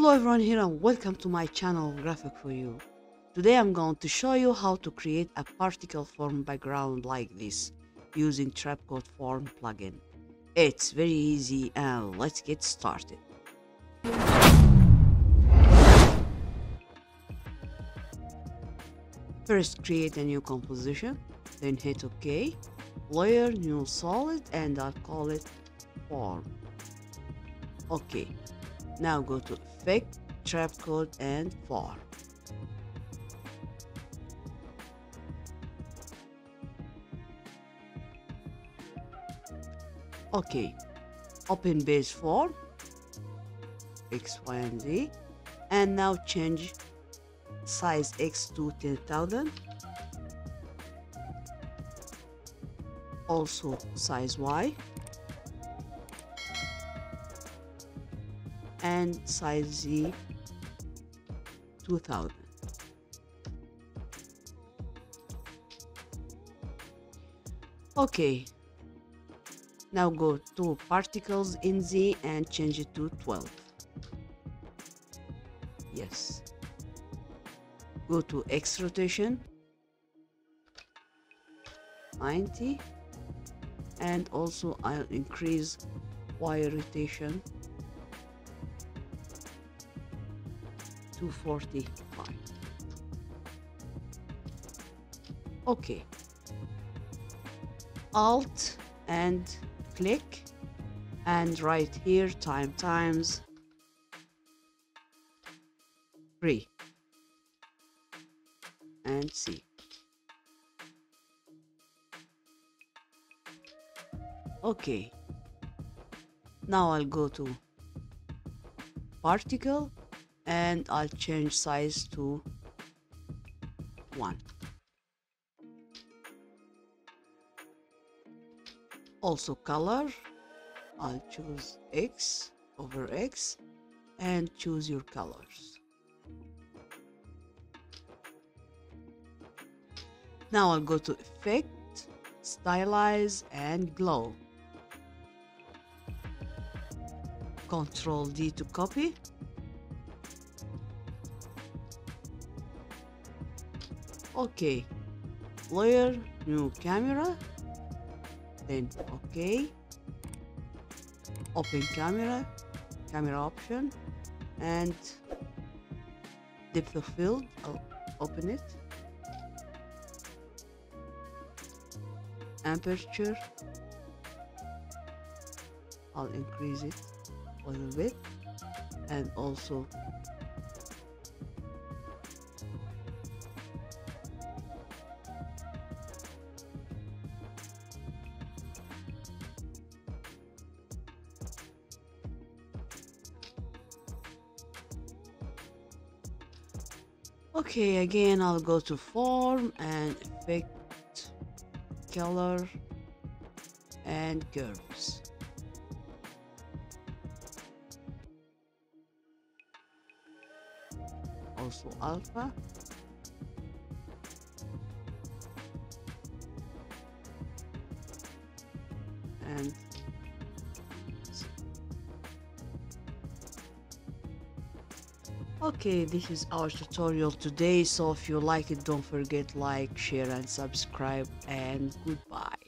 Hello everyone here and welcome to my channel Graphic 4U. Today I'm going to show you how to create a particle form background like this using Trapcode Form plugin. It's very easy and let's get started. First create a new composition, then hit OK, layer new solid and I'll call it form. OK, now go to Effect, Trapcode and Form. Okay, open base form, X, Y, and Z, and now change size X to 10,000. Also size Y. and size Z 2000. Okay, now go to particles in Z and change it to 12. Yes. Go to X rotation, 90, and also I'll increase Y rotation 245 okay. Alt and click and right here time times 3 and see okay. Now I'll go to particle and I'll change size to 1 also color I'll choose X over X and choose your colors. Now I'll go to effect stylize and glow. Control D to copy okay. Layer new camera. Then okay. Open camera camera option and depth of field I'll open it. Aperture. I'll increase it a little bit. And also okay again I'll go to form and effect color and curves. Also alpha. And okay this is our tutorial today so if you like it don't forget like share and subscribe and goodbye